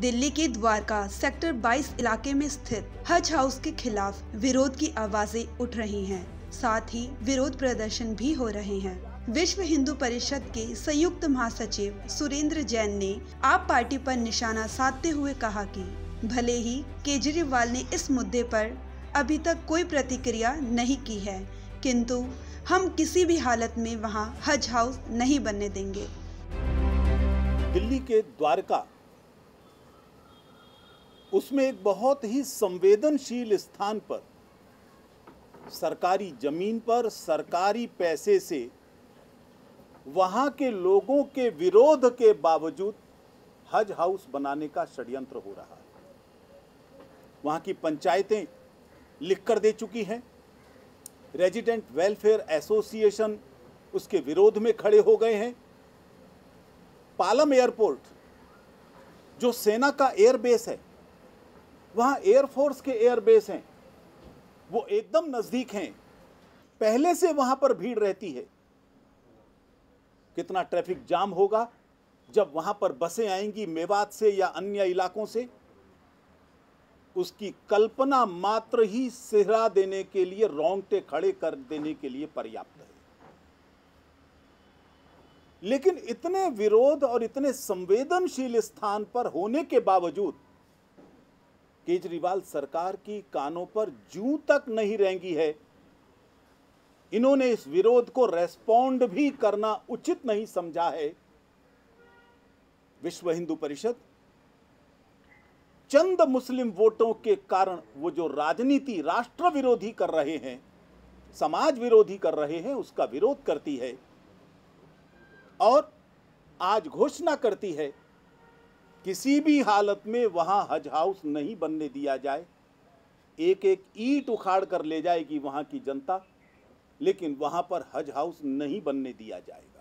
दिल्ली के द्वारका, सेक्टर 22 इलाके में स्थित हज हाउस के खिलाफ विरोध की आवाज़ें उठ रही हैं। साथ ही विरोध प्रदर्शन भी हो रहे हैं विश्व हिंदू परिषद के संयुक्त महासचिव सुरेंद्र जैन ने आप पार्टी पर निशाना साधते हुए कहा कि भले ही केजरीवाल ने इस मुद्दे पर अभी तक कोई प्रतिक्रिया नहीं की है, किंतु हम किसी भी हालत में वहाँ हज हाउस नहीं बनने देंगे दिल्ली के द्वारका उसमें एक बहुत ही संवेदनशील स्थान पर, सरकारी ज़मीन पर, सरकारी पैसे से वहाँ के लोगों के विरोध के बावजूद हज हाउस बनाने का षड्यंत्र हो रहा है। वहाँ की पंचायतें लिख कर दे चुकी हैं। रेजिडेंट वेलफेयर एसोसिएशन उसके विरोध में खड़े हो गए हैं। पालम एयरपोर्ट, जो सेना का एयरबेस है वहाँ एयरफोर्स के एयरबेस हैं। वो एकदम नज़दीक हैं। पहले से वहाँ पर भीड़ रहती है। कितना ट्रैफ़िक जाम होगा, जब वहाँ पर बसें आएँगी मेवात से या अन्य इलाकों से, उसकी कल्पना मात्र ही सिहरा देने के लिए, रोंगटे खड़े कर देने के लिए पर्याप्त है। लेकिन इतने विरोध और इतने संवेदनशील स्थान पर होने के बावजूद केजरीवाल सरकार की कानों पर जू तक नहीं रहेंगी है। इन्होंने इस विरोध को रेस्पॉन्ड भी करना उचित नहीं समझा है। विश्व हिंदू परिषद, चंद मुस्लिम वोटों के कारण वो जो राजनीति राष्ट्र विरोधी कर रहे हैं, समाज विरोधी कर रहे हैं, उसका विरोध करती है। और आज घोषणा करती है किसी भी हालत में वहाँ हज हाउस नहीं बनने दिया जाए। एक एक ईट उखाड़ कर ले जाएगी वहाँ की जनता, लेकिन वहाँ पर हज हाउस नहीं बनने दिया जाएगा।